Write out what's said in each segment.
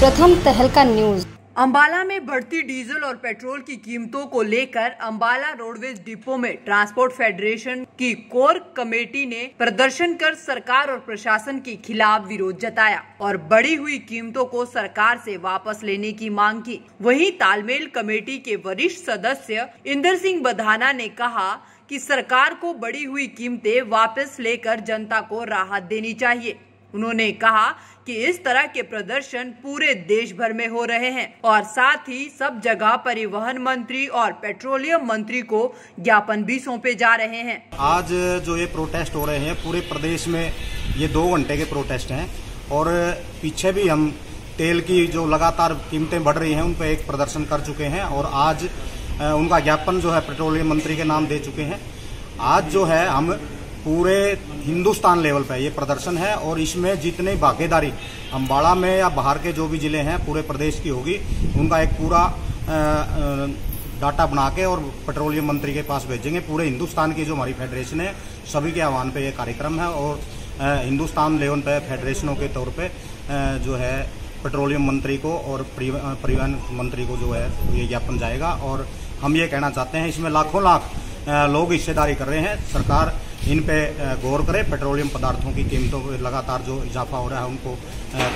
प्रथम तहलका न्यूज़। अंबाला में बढ़ती डीजल और पेट्रोल की कीमतों को लेकर अंबाला रोडवेज़ डिपो में ट्रांसपोर्ट फेडरेशन की कोर कमेटी ने प्रदर्शन कर सरकार और प्रशासन के खिलाफ विरोध जताया और बढ़ी हुई कीमतों को सरकार से वापस लेने की मांग की। वहीं तालमेल कमेटी के वरिष्ठ सदस्य इंदर सिंह बधाना ने कहा कि सरकार को बढ़ी हुई कीमतें वापस लेकर जनता को राहत देनी चाहिए। उन्होंने कहा कि इस तरह के प्रदर्शन पूरे देश भर में हो रहे हैं और साथ ही सब जगह परिवहन मंत्री और पेट्रोलियम मंत्री को ज्ञापन भी सौंपे जा रहे हैं। आज जो ये प्रोटेस्ट हो रहे हैं, पूरे प्रदेश में ये दो घंटे के प्रोटेस्ट हैं और पीछे भी हम तेल की जो लगातार कीमतें बढ़ रही हैं, उन पर एक प्रदर्शन कर चुके हैं और आज उनका ज्ञापन जो है पेट्रोलियम मंत्री के नाम दे चुके हैं। आज जो है हम पूरे हिंदुस्तान लेवल पे ये प्रदर्शन है और इसमें जितनी भागीदारी अम्बाड़ा में या बाहर के जो भी ज़िले हैं, पूरे प्रदेश की होगी, उनका एक पूरा डाटा बना के और पेट्रोलियम मंत्री के पास भेजेंगे। पूरे हिंदुस्तान की जो हमारी फेडरेशन है, सभी के आह्वान पे ये कार्यक्रम है और हिंदुस्तान लेवल पे, फेडरेशनों के तौर पे जो है, पेट्रोलियम मंत्री को और परिवहन मंत्री को जो है, ये ज्ञापन जाएगा। और हम ये कहना चाहते हैं, इसमें लाखों लाख लोग हिस्सेदारी कर रहे हैं। सरकार इन पे गौर करें, पेट्रोलियम पदार्थों की कीमतों पर लगातार जो इजाफा हो रहा है, उनको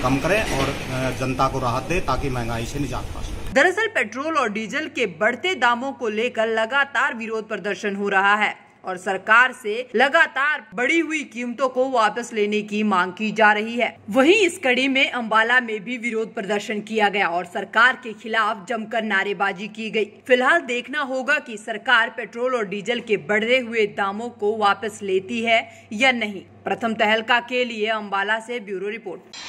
कम करें और जनता को राहत दे ताकि महँगाई से निजात पा सके। दरअसल पेट्रोल और डीजल के बढ़ते दामों को लेकर लगातार विरोध प्रदर्शन हो रहा है। और सरकार से लगातार बढ़ी हुई कीमतों को वापस लेने की मांग की जा रही है। वहीं इस कड़ी में अंबाला में भी विरोध प्रदर्शन किया गया और सरकार के खिलाफ जमकर नारेबाजी की गई। फ़िलहाल देखना होगा कि सरकार पेट्रोल और डीजल के बढ़े हुए दामों को वापस लेती है या नहीं। प्रथम तहलका के लिए अम्बाला से ब्यूरो रिपोर्ट।